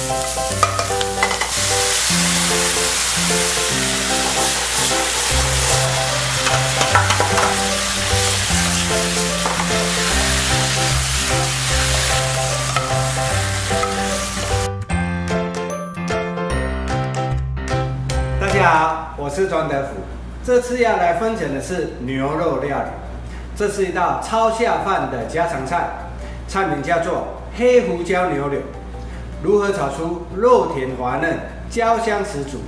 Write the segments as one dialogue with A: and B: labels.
A: 大家好，我是庄德福。这次要来分享的是牛肉料理，这是一道超下饭的家常菜，菜名叫做黑胡椒牛柳。如何炒出肉甜滑嫩、焦香十足？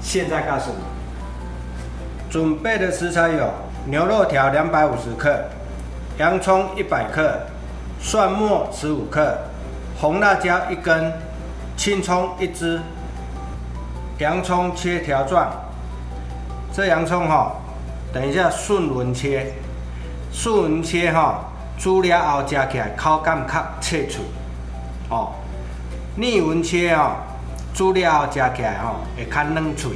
A: 现在告诉你。准备的食材有牛肉条两百五十克，洋葱一百克，蒜末十五克，红辣椒一根，青葱一支。洋葱切条状，这洋葱哈，等一下顺纹切，顺纹切哈，煮了后吃起来口感较脆脆，哦，逆纹切哦，煮了后吃起来吼会较软脆。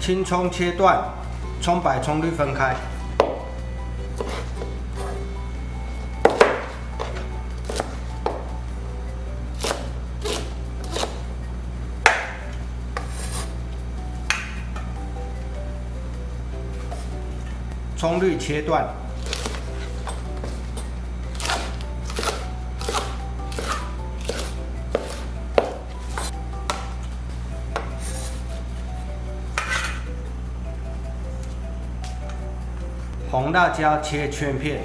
A: 青葱切断，葱白、葱绿分开。葱绿切断。红辣椒切圈片，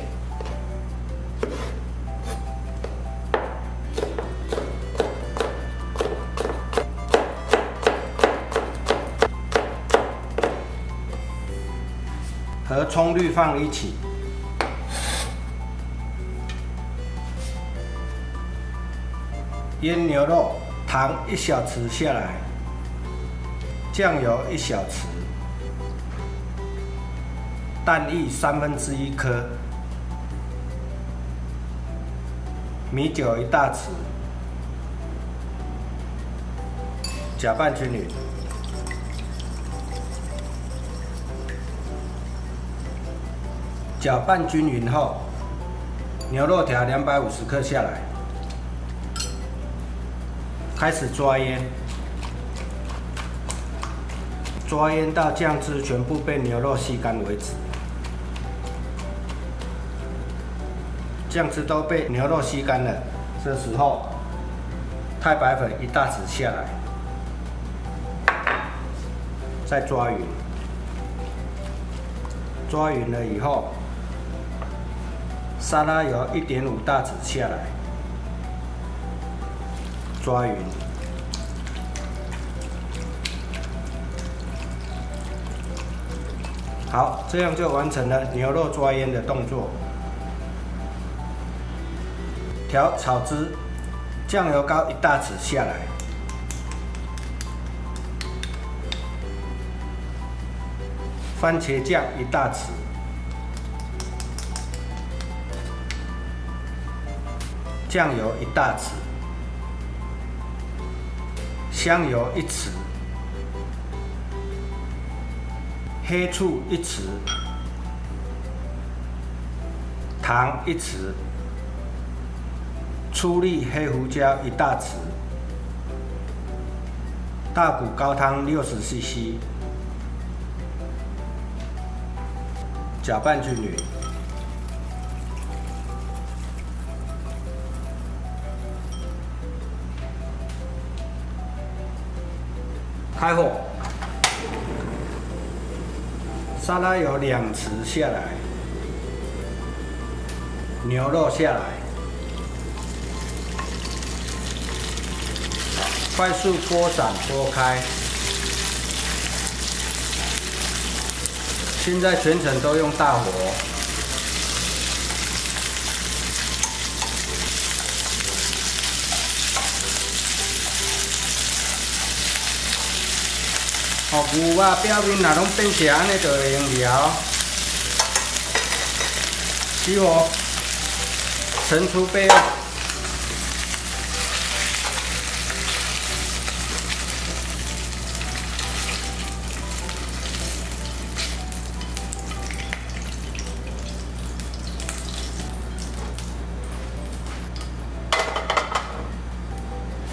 A: 和葱绿放一起，腌牛肉，糖一小匙下来，酱油一小匙。蛋液三分之一颗，米酒一大匙，搅拌均匀。搅拌均匀后，牛肉条两百五十克下来，开始抓腌。抓腌到酱汁全部被牛肉吸干为止。酱汁都被牛肉吸干了，这时候太白粉一大匙下来，再抓匀，抓匀了以后，沙拉油一点五大匙下来，抓匀，好，这样就完成了牛肉抓腌的动作。调炒汁，酱油膏一大匙下来，番茄酱一大匙，酱油一大匙，香油一匙，黑醋一匙，糖一匙。粗粒黑胡椒一大匙，大骨高汤六十 CC，搅拌均匀，开火，沙拉油两匙下来，牛肉下来。快速拨散拨开，现在全程都用大火。哦、牛肉表面若拢变成安尼就会用了，起火，盛出杯啊。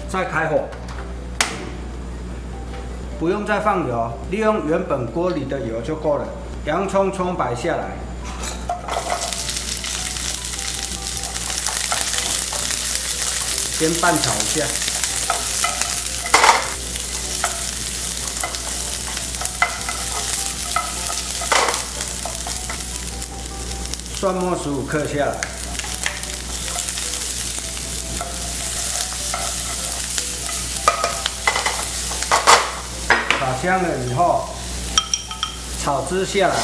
A: 再开火。不用再放油，利用原本锅里的油就够了。洋葱葱摆下来，先拌炒一下。蒜末十五克下来，香了以后，炒汁下来，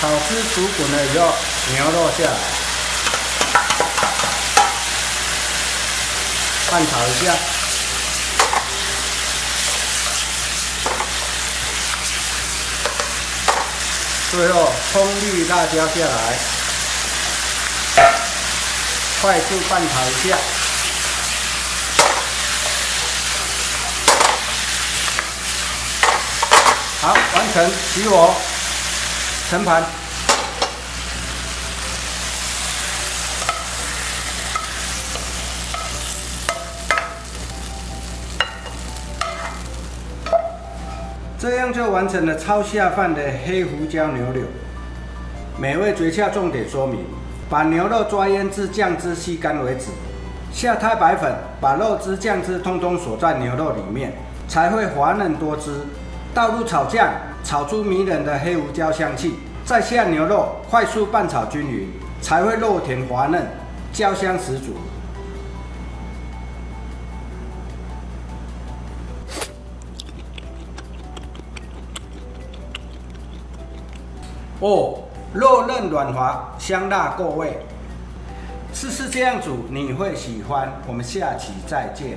A: 炒汁煮滚了以后，牛肉下来。拌炒一下，最后葱绿辣椒下来，快速拌炒一下，好，完成，起火，盛盘。这样就完成了超下饭的黑胡椒牛柳，美味诀窍重点说明：把牛肉抓腌至酱汁吸干为止，下太白粉，把肉汁、酱汁通通锁在牛肉里面，才会滑嫩多汁。倒入炒酱，炒出迷人的黑胡椒香气，再下牛肉，快速拌炒均匀，才会肉甜滑嫩，焦香十足。哦，肉嫩软滑，香辣够味，试试这样煮你会喜欢。我们下期再见。